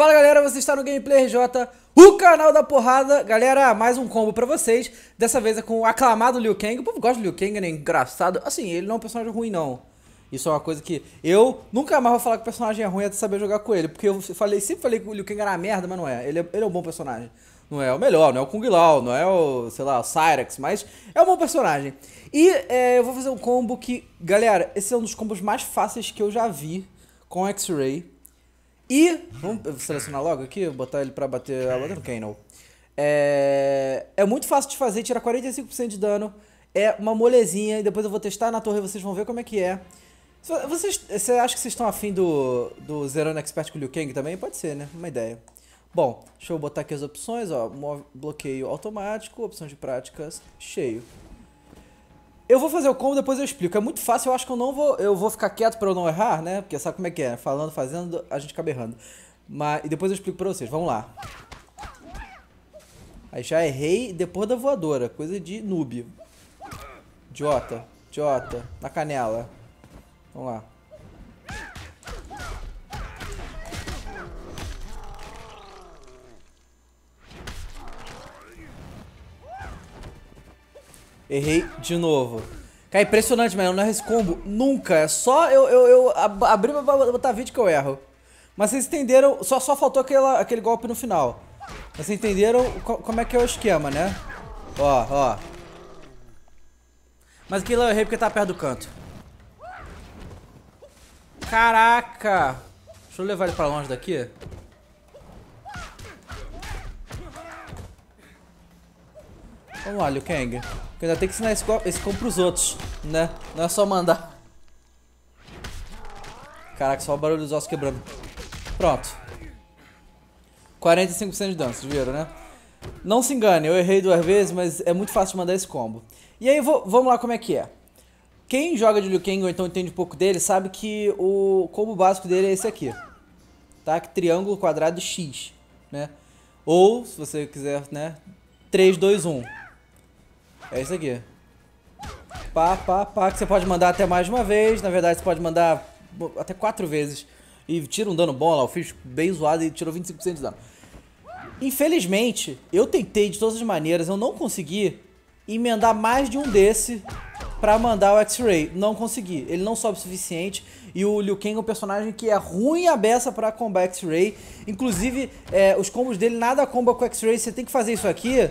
Fala galera, você está no Gameplay RJ, o canal da porrada. Galera, mais um combo pra vocês. Dessa vez é com o aclamado Liu Kang. O povo gosta do Liu Kang, ele é engraçado. Assim, ele não é um personagem ruim, não. Isso é uma coisa que eu nunca mais vou falar que o personagem é ruim até saber jogar com ele. Porque eu falei, sempre falei que o Liu Kang era uma merda, mas não é. Ele é, ele é um bom personagem. Não é o melhor, não é o Kung Lao, não é o, sei lá, o Cyrex, mas é um bom personagem. E é, eu vou fazer um combo que, galera, esse é um dos combos mais fáceis que eu já vi com X-Ray. E, vamos selecionar logo aqui, botar ele pra bater, bater no Kano. É, é muito fácil de fazer, tira 45% de dano. É uma molezinha e depois eu vou testar na torre e vocês vão ver como é que é. Vocês, você acha que vocês estão afim do, do Zerano Expert com o Liu Kang também? Pode ser, né? Uma ideia. Bom, deixa eu botar aqui as opções, ó. Bloqueio automático, opção de práticas, cheio. Eu vou fazer o combo, depois eu explico. É muito fácil, eu acho que eu não vou. Eu vou ficar quieto pra eu não errar, né? Porque sabe como é que é? Falando, fazendo, a gente acaba errando. Mas, e depois eu explico pra vocês. Vamos lá. Aí já errei depois da voadora. Coisa de noob. Idiota. Idiota. Na canela. Vamos lá. Errei de novo. Cara, é impressionante, mas eu não erro esse combo nunca. É só eu, eu, eu abrir pra botar vídeo que eu erro. Mas vocês entenderam, só, só faltou aquela, aquele golpe no final. Mas vocês entenderam como é que é o esquema, né? Ó, ó. Mas aquilo eu errei porque tá perto do canto. Caraca! Deixa eu levar ele pra longe daqui. Vamos lá, Liu Kang. Eu ainda tem que ensinar esse, combo pros outros, né? Não é só mandar. Caraca, só o barulho dos ossos quebrando. Pronto. 45% de dano, vocês viram, né? Não se engane, eu errei duas vezes, mas é muito fácil mandar esse combo. E aí, vou, vamos lá como é que é. Quem joga de Liu Kang ou então entende um pouco dele, sabe que o combo básico dele é esse aqui. Tá? Triângulo, quadrado X, né? Ou, se você quiser, né? 3, 2, 1. É isso aqui. Pá, pá, pá, que você pode mandar até mais uma vez. Na verdade, você pode mandar até quatro vezes. E tira um dano bom lá. Eu fiz bem zoado e tirou 25% de dano. Infelizmente, eu tentei de todas as maneiras. Eu não consegui emendar mais de um desse pra mandar o X-Ray. Não consegui. Ele não sobe o suficiente. E o Liu Kang é um personagem que é ruim a beça pra combar X-Ray. Inclusive, é, os combos dele nada comba com X-Ray. Você tem que fazer isso aqui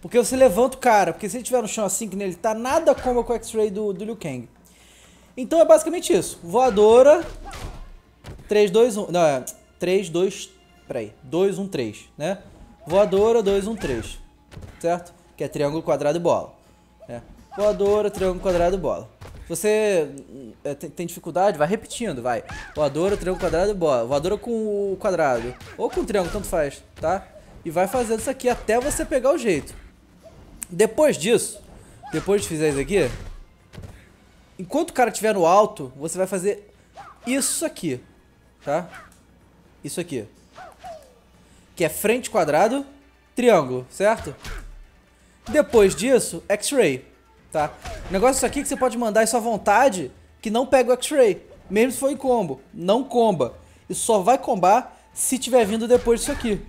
porque você levanta o cara. Porque se ele estiver no chão assim que nele tá, nada como com o X-Ray do, do Liu Kang. Então é basicamente isso. Voadora. 3, 2, 1. Não, é 3, 2. Peraí. 2, 1, 3, né? Voadora, 2, 1, 3. Certo? Que é triângulo, quadrado e bola. É. Voadora, triângulo, quadrado e bola. Você é, tem, tem, dificuldade, vai repetindo, vai. Voadora, triângulo, quadrado e bola. Voadora com o quadrado. Ou com o triângulo, tanto faz, tá? E vai fazendo isso aqui até você pegar o jeito. Depois disso, depois de fizer isso aqui, enquanto o cara estiver no alto, você vai fazer isso aqui, tá? Isso aqui. Que é frente quadrado, triângulo, certo? Depois disso, X-Ray, tá? O negócio isso aqui que você pode mandar isso à vontade, que não pega o X-Ray. Mesmo se for em combo. Não comba. Isso só vai combar se tiver vindo depois disso aqui.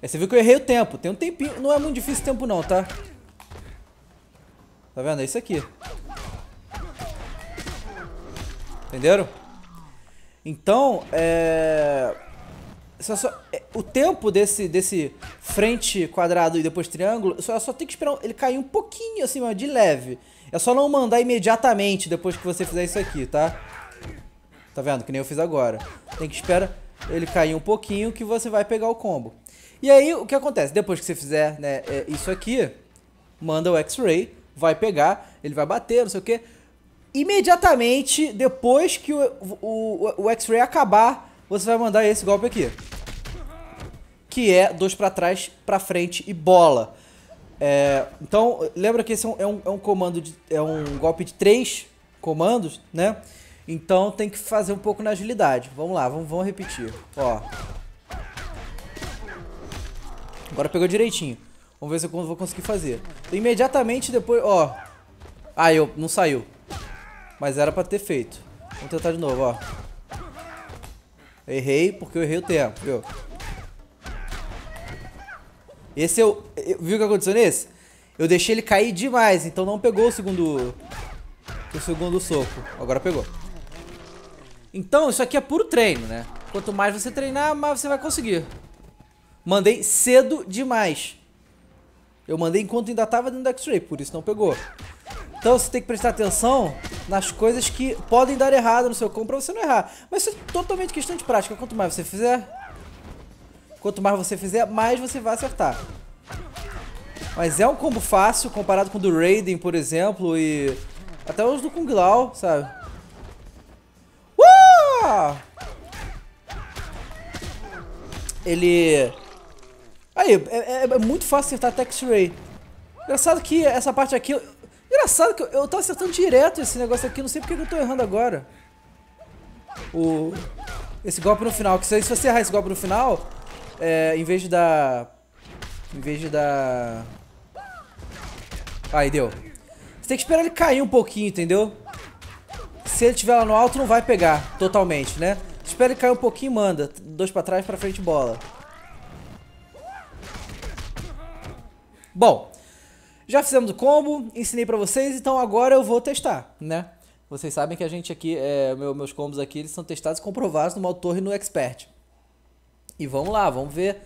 Aí você viu que eu errei o tempo. Tem um tempinho. Não é muito difícil o tempo não, tá? Tá vendo? É isso aqui. Entenderam? Então, é... Só, só, é, o tempo desse, desse frente quadrado e depois triângulo, só, só tem que esperar ele cair um pouquinho assim, de leve. É só não mandar imediatamente depois que você fizer isso aqui, tá? Tá vendo? Que nem eu fiz agora. Tem que esperar ele cair um pouquinho que você vai pegar o combo. E aí, o que acontece? Depois que você fizer né, é, isso aqui, manda o X-Ray, vai pegar, ele vai bater, não sei o que. Imediatamente, depois que o, o, o X-Ray acabar, você vai mandar esse golpe aqui. Que é dois para trás, para frente e bola. É, então, lembra que esse é um, é um, é um comando, de, é um golpe de três comandos, né? Então tem que fazer um pouco na agilidade. Vamos lá, vamos, vamos repetir. Ó, Agora pegou direitinho. Vamos ver se eu vou conseguir fazer. Imediatamente depois... Ó. Ah, eu... Não saiu. Mas era pra ter feito. Vamos tentar de novo, ó. Errei porque eu errei o tempo, viu? Esse eu... Viu o que aconteceu nesse? Eu deixei ele cair demais, então não pegou o segundo... O segundo soco. Agora pegou. Então, isso aqui é puro treino, né? Quanto mais você treinar, mais você vai conseguir. Mandei cedo demais. Eu mandei enquanto ainda tava dentro do X-Ray, por isso não pegou. Então você tem que prestar atenção nas coisas que podem dar errado no seu combo pra você não errar. Mas isso é totalmente questão de prática. Quanto mais você fizer, quanto mais você fizer, mais você vai acertar. Mas é um combo fácil comparado com o do Raiden, por exemplo, e até os do Kung Lao, sabe? Uh! Ele Aí, é, é, é muito fácil acertar Tex Ray. Engraçado que essa parte aqui... Engraçado que eu, eu tô acertando direto esse negócio aqui, não sei porque eu tô errando agora. O... Esse golpe no final, que se você errar esse golpe no final, é, em vez de dar... Em vez de dar... Aí, deu. Você tem que esperar ele cair um pouquinho, entendeu? Se ele estiver lá no alto, não vai pegar totalmente, né? Espera ele cair um pouquinho e manda. Dois pra trás, pra frente, bola. Bom, já fizemos o combo, ensinei pra vocês, então agora eu vou testar, né? Vocês sabem que a gente aqui, é, meu, meus combos aqui, eles são testados e comprovados no modo torre no Expert. E vamos lá, vamos ver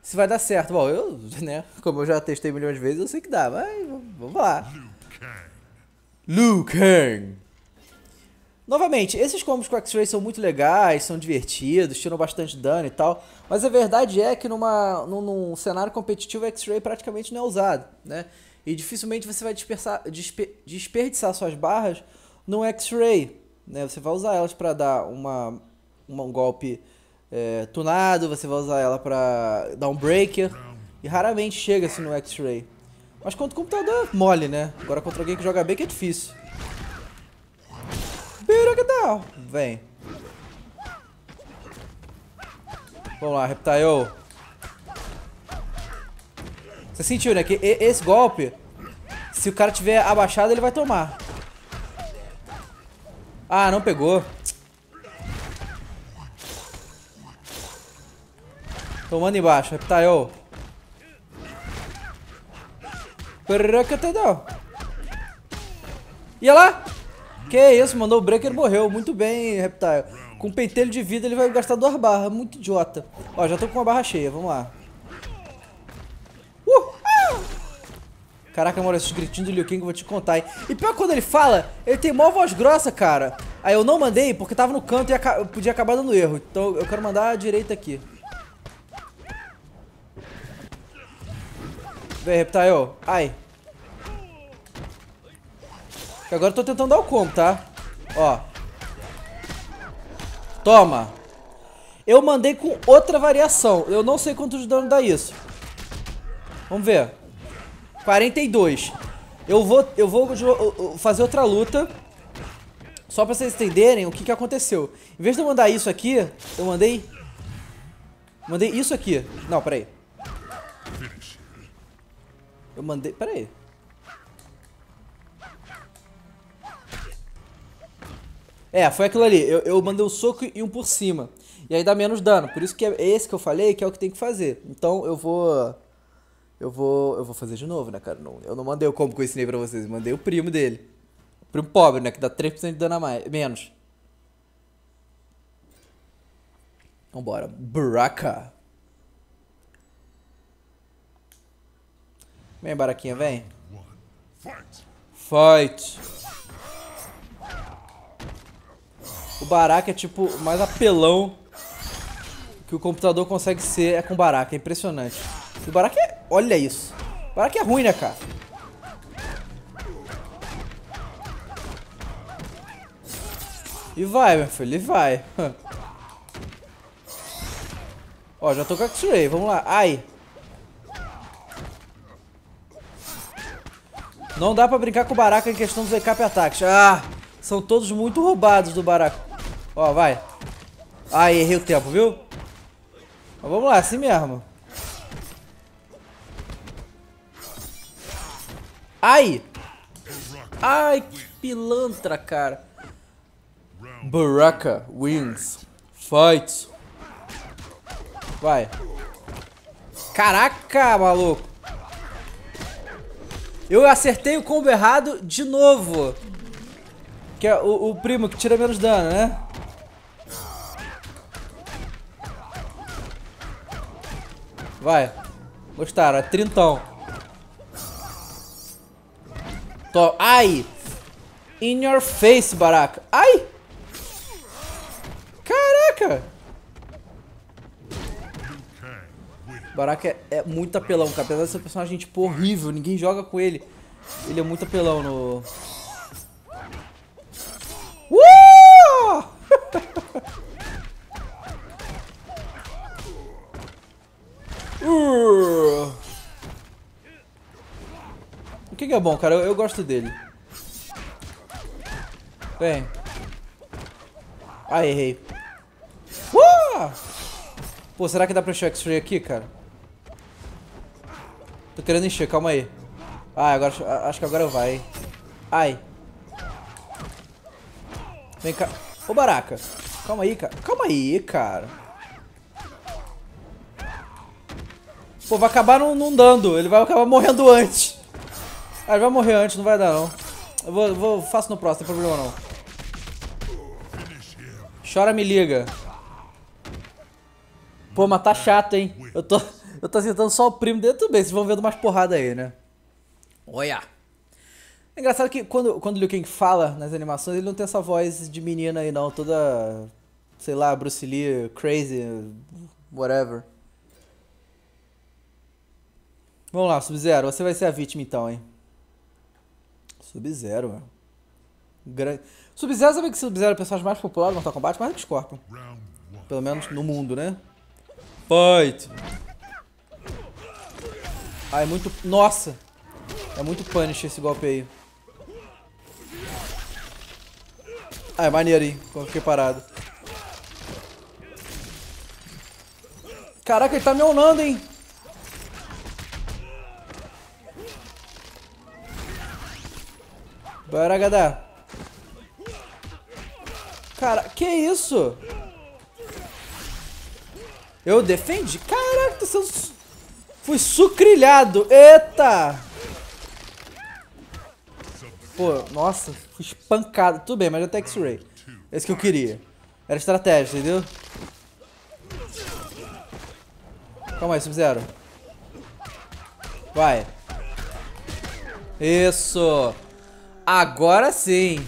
se vai dar certo. Bom, eu, né, como eu já testei milhões de vezes, eu sei que dá, mas vamos lá. Liu Kang. Novamente, esses combos com X-Ray são muito legais, são divertidos, tiram bastante dano e tal, mas a verdade é que numa, num, num cenário competitivo X-Ray praticamente não é usado, né? E dificilmente você vai dispersar, desper, desperdiçar suas barras no X-Ray, né? Você vai usar elas para dar uma, uma, um golpe é, tunado, você vai usar ela para dar um breaker, e raramente chega-se no X-Ray. Mas contra o computador é mole, né? Agora contra alguém que joga bem que é difícil. Piracadão. Vem. Vamos lá, Reptile. Você sentiu, né? Que esse golpe, se o cara tiver abaixado, ele vai tomar. Ah, não pegou. Tomando embaixo, Reptile. Piracadão. Ia lá. Que isso, mandou o breaker morreu. Muito bem, Reptile. Com pentelho de vida ele vai gastar duas barras. Muito idiota. Ó, já tô com uma barra cheia. Vamos lá. Uh! Caraca, mano, esses gritinhos do Liu Kang eu vou te contar, hein? E pior quando ele fala, ele tem mó voz grossa, cara. Aí eu não mandei porque tava no canto e podia acabar dando erro. Então eu quero mandar a direita aqui. Vem, Reptile. Ai. Agora eu tô tentando dar o combo, tá? Ó. Toma. Eu mandei com outra variação. Eu não sei quanto de dano dá isso. Vamos ver. 42. Eu vou, eu vou fazer outra luta. Só pra vocês entenderem o que, que aconteceu. Em vez de eu mandar isso aqui, eu mandei... Mandei isso aqui. Não, peraí. Eu mandei... Peraí. É, foi aquilo ali. Eu, eu mandei um soco e um por cima. E aí dá menos dano. Por isso que é esse que eu falei que é o que tem que fazer. Então eu vou. Eu vou. Eu vou fazer de novo, né, cara? Não, eu não mandei o combo que eu ensinei pra vocês. Eu mandei o primo dele. O primo pobre, né? Que dá 3% de dano a mais. Menos. Vambora. Braca. Vem, Baraquinha, vem. Fight. O Baraka é tipo mais apelão que o computador consegue ser é com o Baraka. É impressionante. O Baraka é... Olha isso. O Baraka é ruim, né, cara? E vai, meu filho. E vai. Ó, já tô com a X-Ray. Vamos lá. Ai. Não dá pra brincar com o Baraka em questão dos recap ataques. Ah, são todos muito roubados do Baraka. Ó, vai. Ai, errei o tempo, viu? Mas vamos lá, assim mesmo. Ai! Ai, que pilantra, cara. Baraka wins. Fight. Vai. Caraca, maluco. Eu acertei o combo errado de novo. Que é o, o primo que tira menos dano, né? Vai. Gostaram, é trintão. Tô. Ai! In your face, Baraka. Ai! Caraca! Baraka é, é muito apelão, cara. Apesar de ser um personagem tipo horrível, ninguém joga com ele. Ele é muito apelão no. Uh! O que, que é bom, cara? Eu, eu gosto dele. Vem. Ah, errei. Uh! Pô, será que dá pra encher o X-Ray aqui, cara? Tô querendo encher, calma aí. Ah, agora, acho que agora vai. Ai. Vem cá. Ô, Baraka. Calma aí, cara. Calma aí, cara. Pô, vai acabar não, não dando. Ele vai acabar morrendo antes. Ah, ele vai morrer antes, não vai dar, não. Eu vou, vou faço no próximo, não tem problema, não. Chora, me liga. Pô, mas tá chato, hein? Eu tô, eu tô acertando só o primo dele. Tudo bem, vocês vão vendo mais porrada aí, né? Olha. É engraçado que quando, quando o Liu Kang fala nas animações, ele não tem essa voz de menina aí, não. Toda, sei lá, Bruce Lee, crazy, whatever. Vamos lá, Sub-Zero. Você vai ser a vítima, então, hein? Sub-Zero. Grande... Sub-Zero, sabe que Sub-Zero é o personagem mais popular do Mortal Kombat? Mais do que Scorpion. Pelo menos no mundo, né? Fight! Ah, é muito... Nossa! É muito punish esse golpe aí. Ah, é maneiro, hein? Fiquei parado. Caraca, ele tá me onando, hein? Bora, Gadá. Cara, que isso? Eu defendi? Caraca, tô sendo... Fui sucrilhado. Eita! Pô, nossa, fui espancado. Tudo bem, mas é até X-Ray. Esse que eu queria. Era estratégia, entendeu? Calma aí, Sub-Zero. Vai. Isso. Agora sim.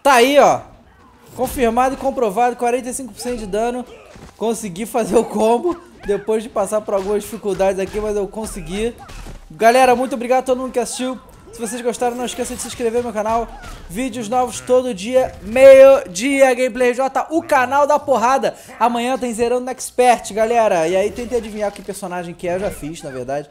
Tá aí, ó. Confirmado e comprovado, 45% de dano. Consegui fazer o combo depois de passar por algumas dificuldades aqui, mas eu consegui. Galera, muito obrigado a todo mundo que assistiu. Se vocês gostaram, não esqueça de se inscrever no meu canal. Vídeos novos todo dia, meio-dia, Gameplay J, o canal da porrada. Amanhã tem Zerando no Expert, galera. E aí tentei adivinhar que personagem que é, eu já fiz, na verdade.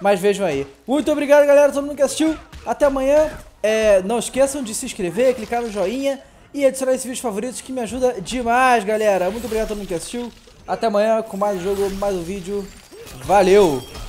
Mas vejam aí. Muito obrigado, galera, todo mundo que assistiu. Até amanhã. É, não esqueçam de se inscrever, clicar no joinha e adicionar esse vídeo favoritos que me ajuda demais, galera. Muito obrigado a todo mundo que assistiu. Até amanhã com mais um jogo, mais um vídeo. Valeu!